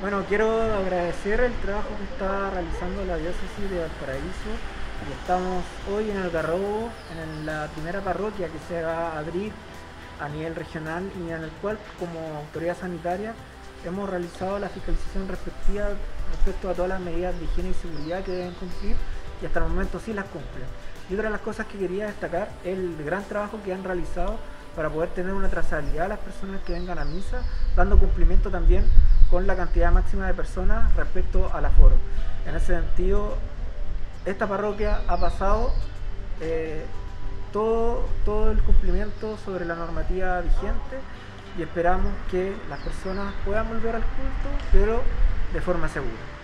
Bueno, quiero agradecer el trabajo que está realizando la diócesis de Valparaíso. Y estamos hoy en el Garrobo, en la primera parroquia que se va a abrir a nivel regional y en el cual como autoridad sanitaria hemos realizado la fiscalización respectiva respecto a todas las medidas de higiene y seguridad que deben cumplir y hasta el momento sí las cumplen. Y otra de las cosas que quería destacar es el gran trabajo que han realizado para poder tener una trazabilidad a las personas que vengan a misa, dando cumplimiento también con la cantidad máxima de personas respecto al aforo. En ese sentido, esta parroquia ha pasado eh, todo, todo el cumplimiento sobre la normativa vigente y esperamos que las personas puedan volver al culto, pero de forma segura.